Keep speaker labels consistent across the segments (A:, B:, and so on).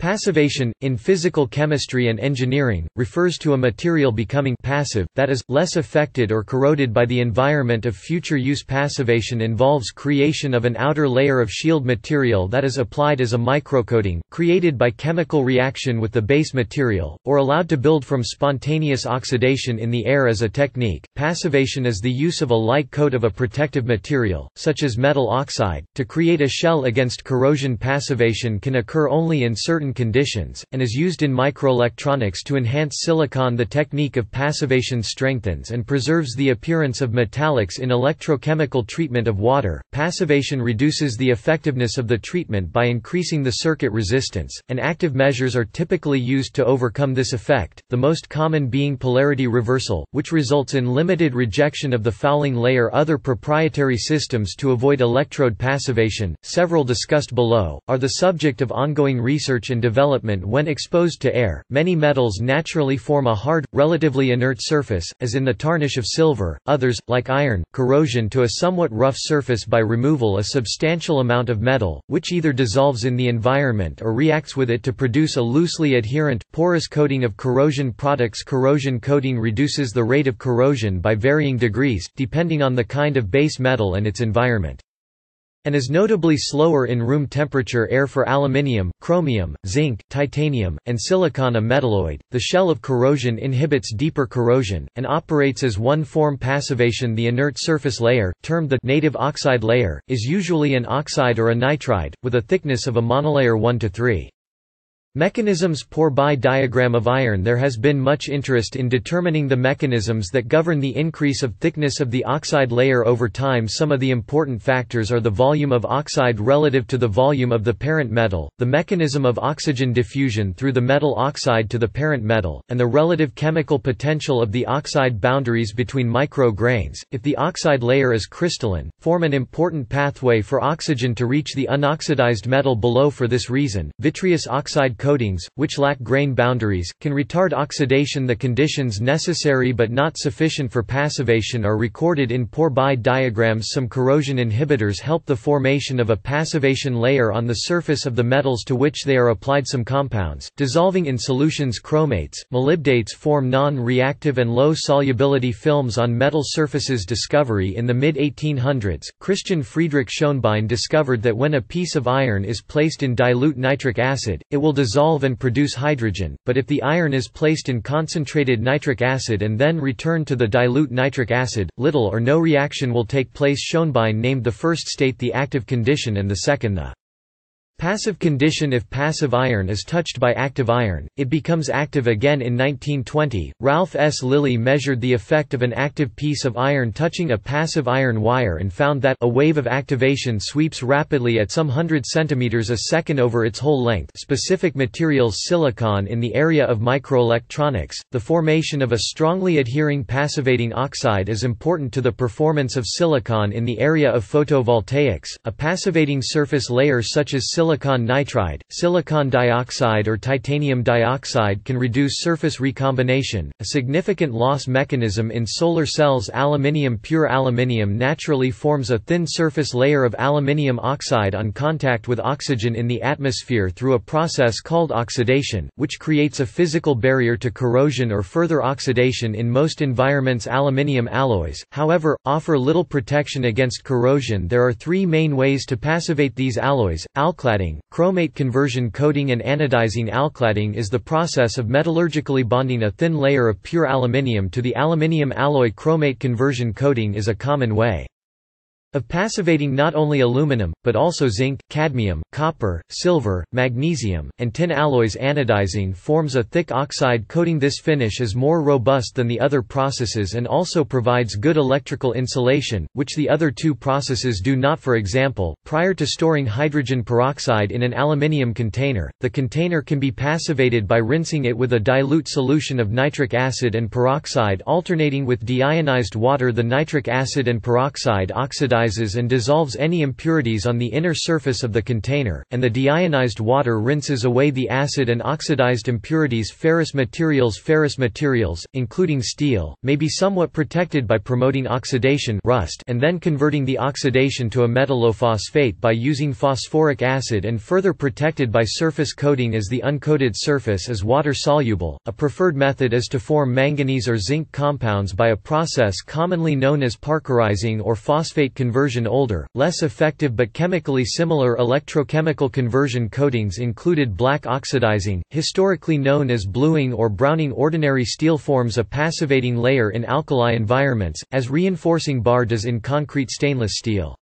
A: Passivation, in physical chemistry and engineering, refers to a material becoming passive, that is, less affected or corroded by the environment of future use. Passivation involves creation of an outer layer of shield material that is applied as a microcoating, created by chemical reaction with the base material, or allowed to build from spontaneous oxidation in the air as a technique. Passivation is the use of a light coat of a protective material, such as metal oxide, to create a shell against corrosion. Passivation can occur only in certain certain conditions, and is used in microelectronics to enhance silicon The technique of passivation strengthens and preserves the appearance of metallics in electrochemical treatment of water. Passivation reduces the effectiveness of the treatment by increasing the circuit resistance, and active measures are typically used to overcome this effect, the most common being polarity reversal, which results in limited rejection of the fouling layer. Other proprietary systems to avoid electrode passivation, several discussed below, are the subject of ongoing research and development when exposed to air. Many metals naturally form a hard, relatively inert surface, as in the tarnish of silver, others, like iron, corrosion to a somewhat rough surface by removal a substantial amount of metal, which either dissolves in the environment or reacts with it to produce a loosely adherent, porous coating of corrosion products. Corrosion coating reduces the rate of corrosion by varying degrees, depending on the kind of base metal and its environment and is notably slower in room temperature air for aluminium, chromium, zinc, titanium, and silicon a metalloid. The shell of corrosion inhibits deeper corrosion, and operates as one form passivation the inert surface layer, termed the native oxide layer, is usually an oxide or a nitride, with a thickness of a monolayer 1 to 3. Mechanisms Pourbaix diagram of iron. There has been much interest in determining the mechanisms that govern the increase of thickness of the oxide layer over time. Some of the important factors are the volume of oxide relative to the volume of the parent metal, the mechanism of oxygen diffusion through the metal oxide to the parent metal, and the relative chemical potential of the oxide boundaries between micro-grains. If the oxide layer is crystalline, form an important pathway for oxygen to reach the unoxidized metal below. For this reason, vitreous oxide coatings, which lack grain boundaries, can retard oxidation. The conditions necessary but not sufficient for passivation are recorded in Pourbaix diagrams. Some corrosion inhibitors help the formation of a passivation layer on the surface of the metals to which they are applied. Some compounds, dissolving in solutions chromates, molybdates form non-reactive and low-solubility films on metal surfaces. Discovery In the mid-1800s, Christian Friedrich Schoenbein discovered that when a piece of iron is placed in dilute nitric acid, it will dissolve dissolve and produce hydrogen, but if the iron is placed in concentrated nitric acid and then returned to the dilute nitric acid, little or no reaction will take place Schoenbein named the first state the active condition and the second the Passive condition If passive iron is touched by active iron, it becomes active again in 1920. Ralph S. Lillie measured the effect of an active piece of iron touching a passive iron wire and found that a wave of activation sweeps rapidly at some hundred centimeters a second over its whole length specific materials silicon in the area of microelectronics. The formation of a strongly adhering passivating oxide is important to the performance of silicon in the area of photovoltaics. A passivating surface layer such as silicon silicon nitride, silicon dioxide or titanium dioxide can reduce surface recombination, a significant loss mechanism in solar cells. Aluminium Pure aluminium naturally forms a thin surface layer of aluminium oxide on contact with oxygen in the atmosphere through a process called oxidation, which creates a physical barrier to corrosion or further oxidation in most environments. Aluminium alloys, however, offer little protection against corrosion. There are three main ways to passivate these alloys, alclad alcladding, chromate conversion coating and anodizing alcladding is the process of metallurgically bonding a thin layer of pure aluminium to the aluminium alloy chromate conversion coating is a common way of passivating not only aluminum, but also zinc, cadmium, copper, silver, magnesium, and tin alloys anodizing forms a thick oxide coating. This finish is more robust than the other processes and also provides good electrical insulation, which the other two processes do not. For example, prior to storing hydrogen peroxide in an aluminium container, the container can be passivated by rinsing it with a dilute solution of nitric acid and peroxide alternating with deionized water. The nitric acid and peroxide oxidize oxidizes and dissolves any impurities on the inner surface of the container, and the deionized water rinses away the acid and oxidized impurities ferrous materials Ferrous materials, including steel, may be somewhat protected by promoting oxidation rust and then converting the oxidation to a metallophosphate by using phosphoric acid and further protected by surface coating as the uncoated surface is water-soluble. A preferred method is to form manganese or zinc compounds by a process commonly known as parkerizing or phosphate conversion older, less effective but chemically similar electrochemical conversion coatings included black oxidizing, historically known as bluing or browning ordinary steel forms a passivating layer in alkali environments, as reinforcing bar does in concrete stainless steel.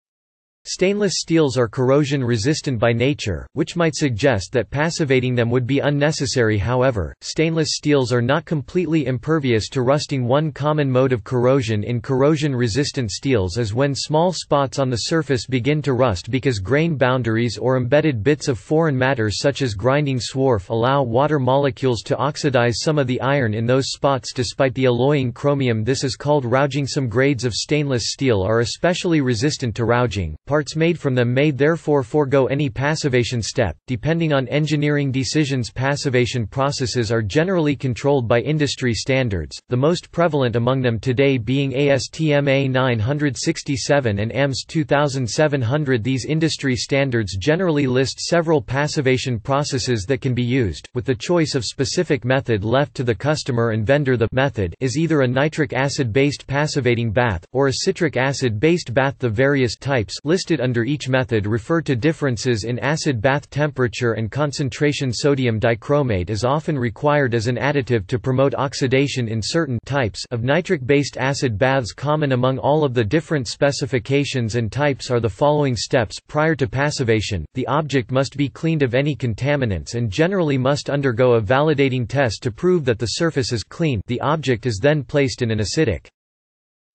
A: Stainless steels are corrosion resistant by nature, which might suggest that passivating them would be unnecessary. However, stainless steels are not completely impervious to rusting. One common mode of corrosion in corrosion-resistant steels is when small spots on the surface begin to rust because grain boundaries or embedded bits of foreign matter such as grinding swarf allow water molecules to oxidize some of the iron in those spots. Despite the alloying chromium this is called rouging some grades of stainless steel are especially resistant to rouging parts made from them may therefore forego any passivation step. Depending on engineering decisions, passivation processes are generally controlled by industry standards, the most prevalent among them today being ASTM A967 and AMS 2700. These industry standards generally list several passivation processes that can be used, with the choice of specific method left to the customer and vendor. The method is either a nitric acid based passivating bath, or a citric acid based bath. The various types listed listed under each method refer to differences in acid bath temperature and concentration. Sodium dichromate is often required as an additive to promote oxidation in certain types of nitric-based acid baths. Common among all of the different specifications and types are the following steps. Prior to passivation, the object must be cleaned of any contaminants and generally must undergo a validating test to prove that the surface is clean. The object is then placed in an acidic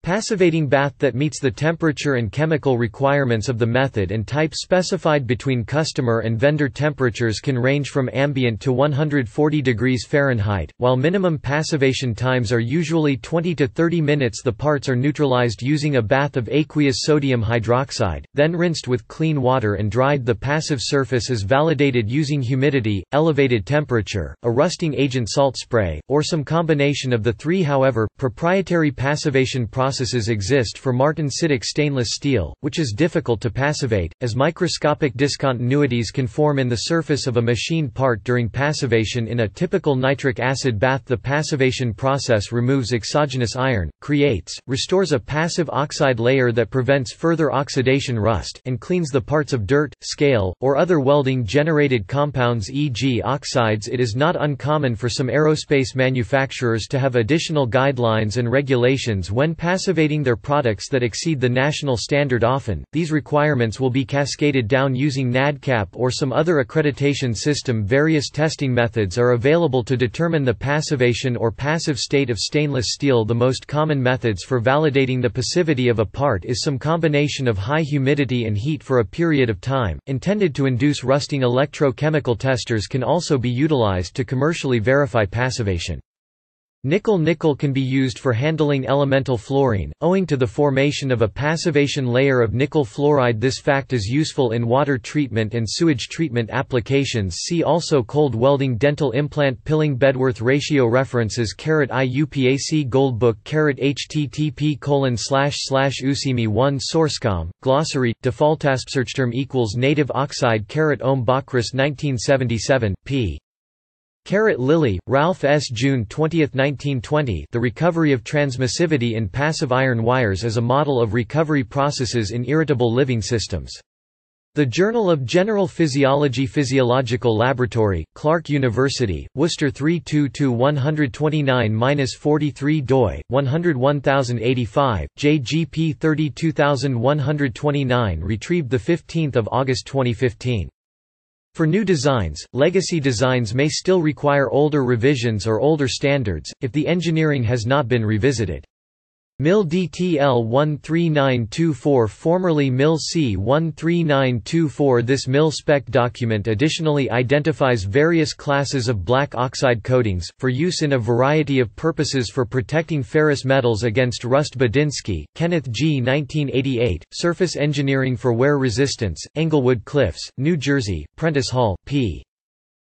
A: Passivating bath that meets the temperature and chemical requirements of the method and type specified between customer and vendor temperatures can range from ambient to 140 degrees Fahrenheit, while minimum passivation times are usually 20 to 30 minutes. The parts are neutralized using a bath of aqueous sodium hydroxide, then rinsed with clean water and dried. The passive surface is validated using humidity, elevated temperature, a rusting agent salt spray, or some combination of the three. However, proprietary passivation process processes exist for martensitic stainless steel, which is difficult to passivate, as microscopic discontinuities can form in the surface of a machined part during passivation in a typical nitric acid bath the passivation process removes exogenous iron, creates, restores a passive oxide layer that prevents further oxidation rust and cleans the parts of dirt, scale, or other welding-generated compounds e.g. oxides it is not uncommon for some aerospace manufacturers to have additional guidelines and regulations when passivation passivating their products that exceed the national standard often, these requirements will be cascaded down using NADCAP or some other accreditation system. Various testing methods are available to determine the passivation or passive state of stainless steel. The most common methods for validating the passivity of a part is some combination of high humidity and heat for a period of time, intended to induce rusting electrochemical testers can also be utilized to commercially verify passivation. Nickel-nickel can be used for handling elemental fluorine, owing to the formation of a passivation layer of nickel fluoride this fact is useful in water treatment and sewage treatment applications see also cold welding dental implant Pilling Bedworth ratio references carat IUPAC Goldbook http colon slash slash usimi 1 sourcecom, glossary, defaultaspsearchterm equals native oxide carat ohm Bockris 1977, p. Carrot Lillie, Ralph S. June 20, 1920 The Recovery of Transmissivity in Passive Iron Wires as a Model of Recovery Processes in Irritable Living Systems. The Journal of General Physiology Physiological Laboratory, Clark University, Worcester 322-129-43 doi, 101085, JGP 32129 retrieved 15 August 2015. For new designs, legacy designs may still require older revisions or older standards, if the engineering has not been revisited. MIL DTL 13924 formerly MIL C 13924 This MIL spec document additionally identifies various classes of black oxide coatings, for use in a variety of purposes for protecting ferrous metals against rust Budinski, Kenneth G. 1988, Surface Engineering for Wear Resistance, Englewood Cliffs, New Jersey, Prentice Hall, p.